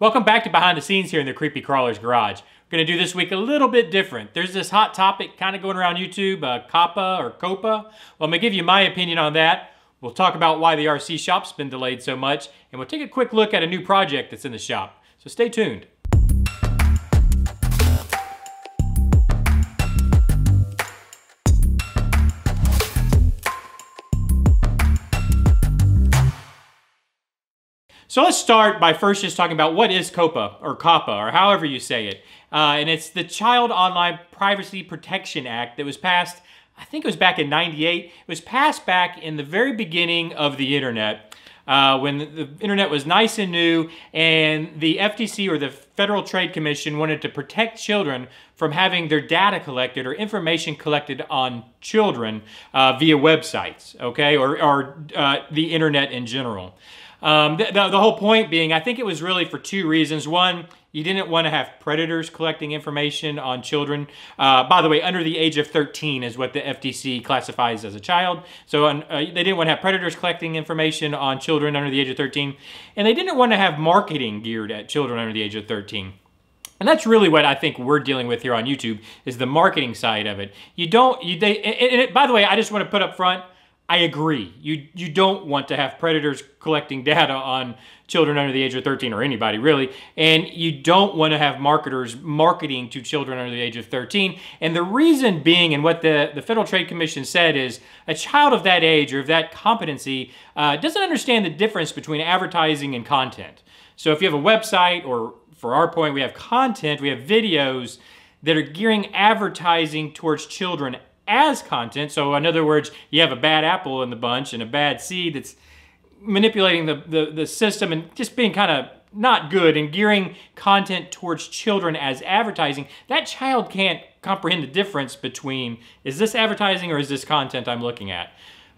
Welcome back to Behind the Scenes here in the Creepy Crawlers Garage. We're going to do this week a little bit different. There's this hot topic kind of going around YouTube, uh, COPPA or COPA. Well, I'm going to give you my opinion on that. We'll talk about why the RC shop's been delayed so much, and we'll take a quick look at a new project that's in the shop. So stay tuned. So let's start by first just talking about what is COPA or COPPA or however you say it. Uh, and it's the Child Online Privacy Protection Act that was passed, I think it was back in 98. It was passed back in the very beginning of the internet. Uh, when the, the internet was nice and new and the FTC or the Federal Trade Commission wanted to protect children from having their data collected or information collected on children uh, via websites, okay, or, or uh, the internet in general. Um, the, the, the, whole point being, I think it was really for two reasons. One, you didn't want to have predators collecting information on children. Uh, by the way, under the age of 13 is what the FTC classifies as a child. So uh, they didn't want to have predators collecting information on children under the age of 13. And they didn't want to have marketing geared at children under the age of 13. And that's really what I think we're dealing with here on YouTube is the marketing side of it. You don't, you, they, and it, by the way, I just want to put up front, I agree. You you don't want to have predators collecting data on children under the age of 13 or anybody really, and you don't want to have marketers marketing to children under the age of 13. And the reason being, and what the, the Federal Trade Commission said is, a child of that age or of that competency uh, doesn't understand the difference between advertising and content. So if you have a website, or for our point, we have content, we have videos that are gearing advertising towards children as content. So in other words, you have a bad apple in the bunch and a bad seed that's manipulating the, the, the system and just being kind of not good and gearing content towards children as advertising, that child can't comprehend the difference between is this advertising or is this content I'm looking at.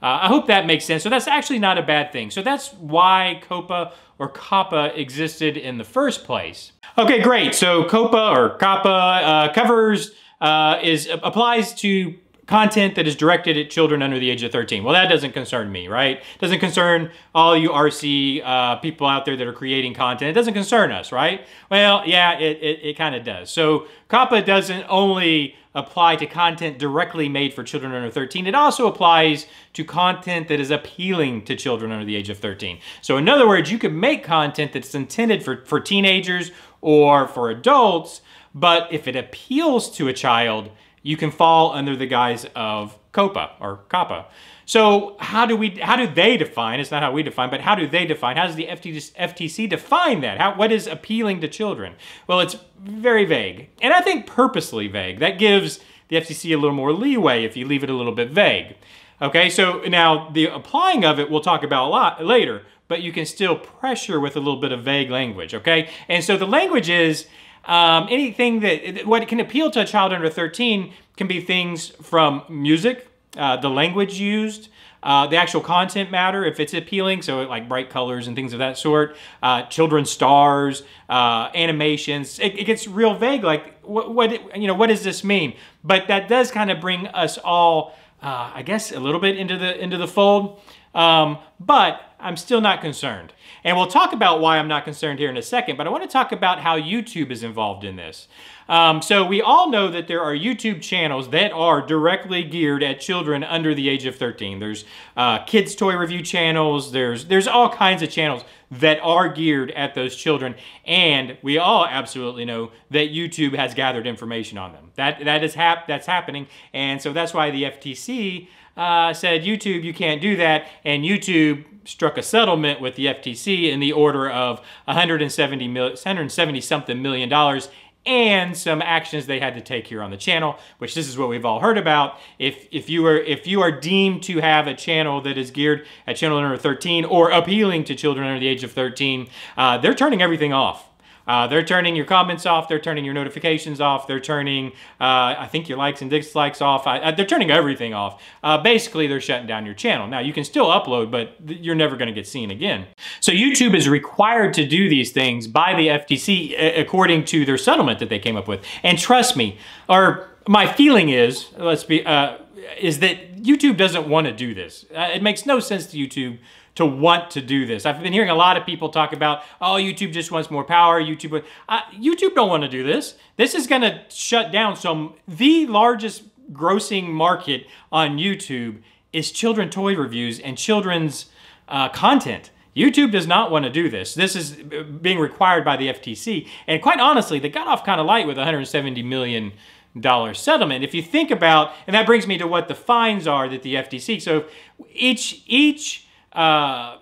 Uh, I hope that makes sense. So that's actually not a bad thing. So that's why COPA or COPPA existed in the first place. Okay, great. So COPA or COPPA uh, covers uh, is applies to content that is directed at children under the age of 13. Well, that doesn't concern me, right? Doesn't concern all you RC uh, people out there that are creating content. It doesn't concern us, right? Well, yeah, it, it, it kind of does. So COPPA doesn't only apply to content directly made for children under 13. It also applies to content that is appealing to children under the age of 13. So in other words, you can make content that's intended for, for teenagers or for adults, but if it appeals to a child, you can fall under the guise of COPA or COPPA. So how do we, how do they define, it's not how we define, but how do they define, how does the FTC define that? How, what is appealing to children? Well, it's very vague, and I think purposely vague. That gives the FTC a little more leeway if you leave it a little bit vague. Okay, so now the applying of it we'll talk about a lot later, but you can still pressure with a little bit of vague language, okay? And so the language is, um, anything that, what can appeal to a child under 13 can be things from music, uh, the language used, uh, the actual content matter, if it's appealing, so like bright colors and things of that sort, uh, children's stars, uh, animations, it, it, gets real vague, like what, what, you know, what does this mean? But that does kind of bring us all, uh, I guess, a little bit into the, into the fold. Um, but I'm still not concerned. And we'll talk about why I'm not concerned here in a second, but I want to talk about how YouTube is involved in this. Um, so we all know that there are YouTube channels that are directly geared at children under the age of 13. There's uh, kids toy review channels. There's there's all kinds of channels that are geared at those children, and we all absolutely know that YouTube has gathered information on them. That that is hap that's happening, and so that's why the FTC uh, said YouTube you can't do that, and YouTube struck a settlement with the FTC in the order of 170 mil, 170 something million dollars and some actions they had to take here on the channel, which this is what we've all heard about. If if you are if you are deemed to have a channel that is geared at children under 13 or appealing to children under the age of 13, uh, they're turning everything off. Uh, they're turning your comments off. They're turning your notifications off. They're turning, uh, I think, your likes and dislikes off. I, they're turning everything off. Uh, basically, they're shutting down your channel. Now, you can still upload, but you're never going to get seen again. So YouTube is required to do these things by the FTC according to their settlement that they came up with. And trust me, or my feeling is, let's be, uh, is that YouTube doesn't want to do this. Uh, it makes no sense to YouTube to want to do this. I've been hearing a lot of people talk about, oh, YouTube just wants more power. YouTube, uh, YouTube don't want to do this. This is going to shut down some the largest grossing market on YouTube is children toy reviews and children's uh, content. YouTube does not want to do this. This is being required by the FTC. And quite honestly, they got off kind of light with 170 million dollar settlement. If you think about, and that brings me to what the fines are that the FTC. So each each uh,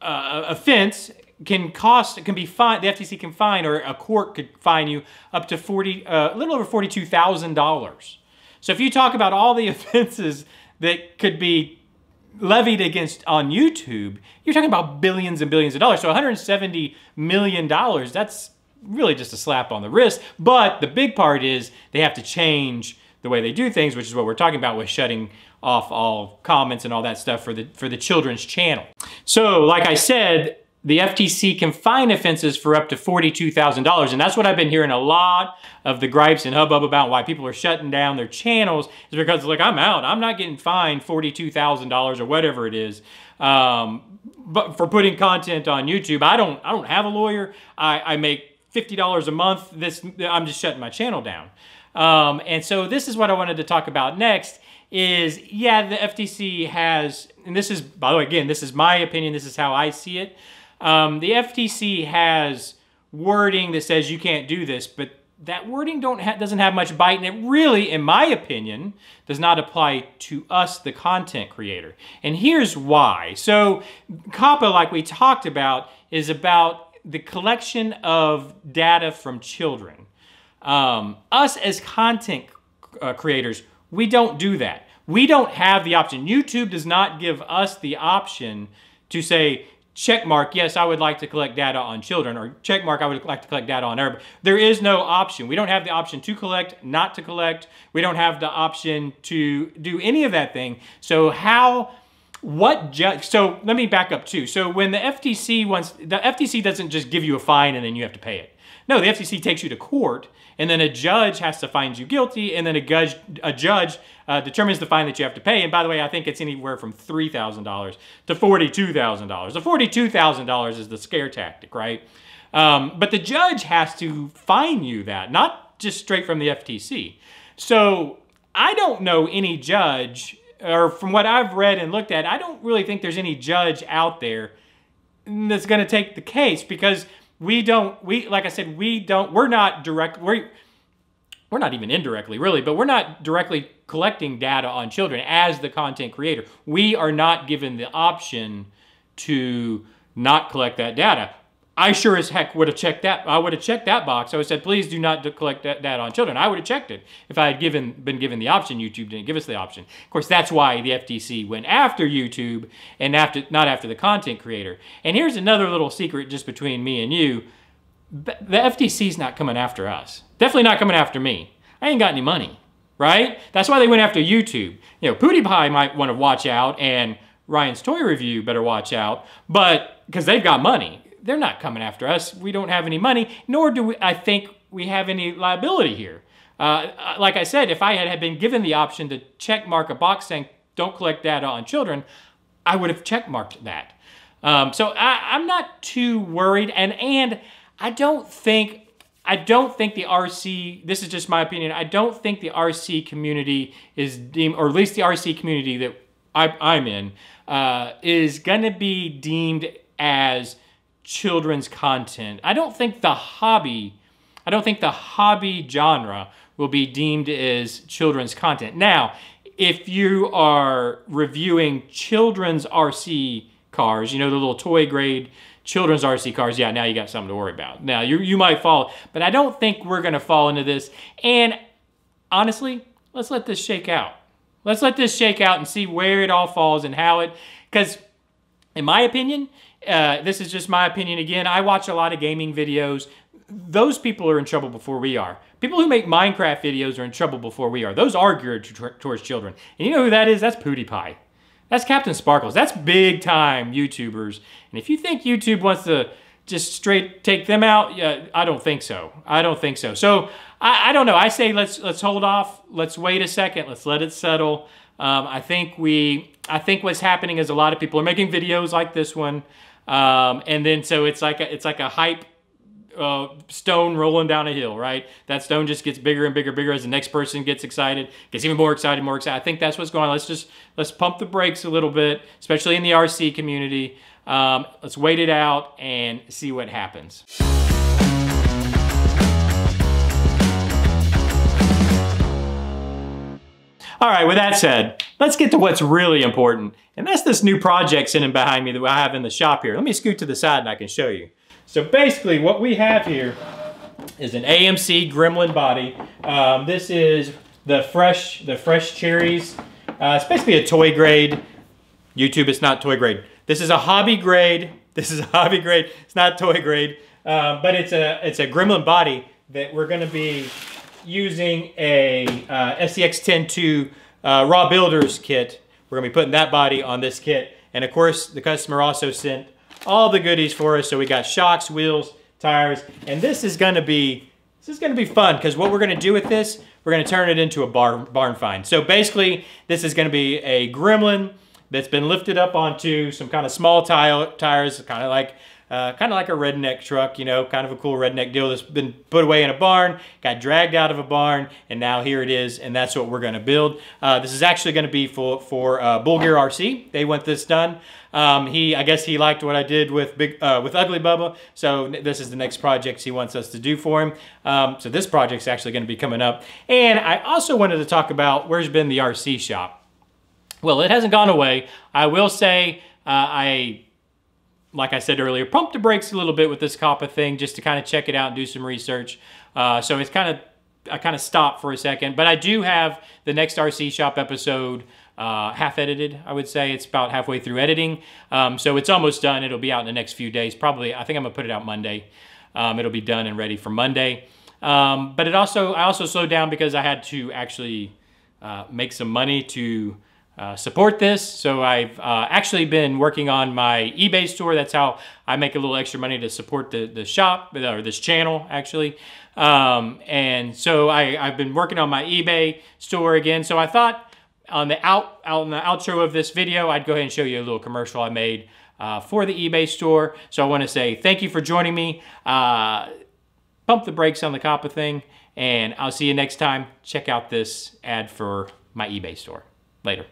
uh, offense can cost can be fined. The FTC can fine, or a court could fine you up to forty, uh, a little over forty-two thousand dollars. So if you talk about all the offenses that could be levied against on YouTube, you're talking about billions and billions of dollars. So 170 million dollars, that's really just a slap on the wrist. But the big part is they have to change the way they do things, which is what we're talking about with shutting off all comments and all that stuff for the for the children's channel. So, like I said, the FTC can fine offenses for up to $42,000. And that's what I've been hearing a lot of the gripes and hubbub about why people are shutting down their channels is because like, I'm out. I'm not getting fined $42,000 or whatever it is. Um, but for putting content on YouTube, I don't, I don't have a lawyer. I, I make $50 a month. This, I'm just shutting my channel down. Um, and so this is what I wanted to talk about next is, yeah, the FTC has, and this is, by the way, again, this is my opinion. This is how I see it. Um, the FTC has wording that says you can't do this, but that wording don't ha doesn't have much bite, and it really, in my opinion, does not apply to us, the content creator. And here's why. So COPPA, like we talked about, is about the collection of data from children. Um, us as content uh, creators, we don't do that. We don't have the option. YouTube does not give us the option to say, check mark, yes, I would like to collect data on children, or check mark, I would like to collect data on everybody. There is no option. We don't have the option to collect, not to collect. We don't have the option to do any of that thing. So how, what so let me back up too. So when the FTC wants, the FTC doesn't just give you a fine and then you have to pay it. No, the FTC takes you to court and then a judge has to find you guilty, and then a judge, a judge uh, determines the fine that you have to pay. And by the way, I think it's anywhere from $3,000 to $42,000. The $42,000 is the scare tactic, right? Um, but the judge has to fine you that, not just straight from the FTC. So I don't know any judge, or from what I've read and looked at, I don't really think there's any judge out there that's going to take the case because we don't we like i said we don't we're not direct we're we're not even indirectly really but we're not directly collecting data on children as the content creator. We are not given the option to not collect that data I sure as heck would have checked that. I would have checked that box. I would have said, please do not collect that, that on children. I would have checked it if I had given been given the option. YouTube didn't give us the option. Of course, that's why the FTC went after YouTube and after not after the content creator. And here's another little secret just between me and you. The FTC's not coming after us. Definitely not coming after me. I ain't got any money, right? That's why they went after YouTube. You know, PewDiePie might want to watch out and Ryan's Toy Review better watch out, but because they've got money they're not coming after us. We don't have any money, nor do we, I think we have any liability here. Uh, uh, like I said, if I had been given the option to check mark a box saying don't collect data on children, I would have check marked that. Um, so I, am not too worried, and and I don't think I don't think the RC. This is just my opinion. I don't think the RC community is deemed, or at least the RC community that I, am in, uh, is going to be deemed as children's content. I don't think the hobby, I don't think the hobby genre will be deemed as children's content. Now, if you are reviewing children's RC cars, you know, the little toy grade children's RC cars, yeah, now you got something to worry about. Now, you, you might fall, but I don't think we're going to fall into this. And honestly, let's let this shake out. Let's let this shake out and see where it all falls and how it, because in my opinion, uh, this is just my opinion again. I watch a lot of gaming videos. Those people are in trouble before we are. People who make Minecraft videos are in trouble before we are. Those are geared towards children. And you know who that is? That's PewDiePie. That's Captain Sparklez. That's big time YouTubers. And if you think YouTube wants to just straight take them out, yeah, I don't think so. I don't think so. So I, I don't know. I say let's let's hold off. Let's wait a second. Let's let it settle. Um, I think we, I think what's happening is a lot of people are making videos like this one, um, and then so it's like a, it's like a hype uh, stone rolling down a hill, right? That stone just gets bigger and bigger, and bigger as the next person gets excited, gets even more excited, more excited. I think that's what's going on. Let's just let's pump the brakes a little bit, especially in the RC community. Um, let's wait it out and see what happens. All right, with that said, let's get to what's really important. And that's this new project sitting behind me that I have in the shop here. Let me scoot to the side and I can show you. So basically what we have here is an AMC Gremlin body. Um, this is the fresh, the fresh cherries. Uh, it's basically a toy grade. YouTube, it's not toy grade. This is a hobby grade. This is a hobby grade. It's not toy grade, uh, but it's a it's a Gremlin body that we're going to be using a uh, SCX10 II uh, Raw Builders kit. We're to be putting that body on this kit. And of course, the customer also sent all the goodies for us. So we got shocks, wheels, tires, and this is to be this is to be fun because what we're to do with this, we're to turn it into a barn, barn find. So basically, this is to be a Gremlin that's been lifted up onto some kind of small tire, tires, kind of like uh, kind of like a redneck truck, you know, kind of a cool redneck deal that's been put away in a barn, got dragged out of a barn, and now here it is, and that's what we're going to build. Uh, this is actually going to be for, for uh, Bull Gear RC. They want this done. Um, he, I guess he liked what I did with Big, uh, with Ugly Bubba, so this is the next project he wants us to do for him. Um, so this project's actually going to be coming up. And I also wanted to talk about where's been the RC shop. Well, it hasn't gone away. I will say uh, I like I said earlier, pump the brakes a little bit with this COPPA thing just to kind of check it out and do some research. Uh, so it's kind of, I kind of stopped for a second, but I do have the next RC Shop episode uh, half edited, I would say. It's about halfway through editing. Um, so it's almost done. It'll be out in the next few days. Probably, I think I'm gonna put it out Monday. Um, it'll be done and ready for Monday. Um, but it also, I also slowed down because I had to actually uh, make some money to uh, support this. So I've uh, actually been working on my eBay store. That's how I make a little extra money to support the, the shop or this channel actually. Um, and so I, I've been working on my eBay store again. So I thought on the out, out on the outro of this video, I'd go ahead and show you a little commercial I made uh, for the eBay store. So I want to say thank you for joining me. Uh, pump the brakes on the COPPA thing, and I'll see you next time. Check out this ad for my eBay store. Later.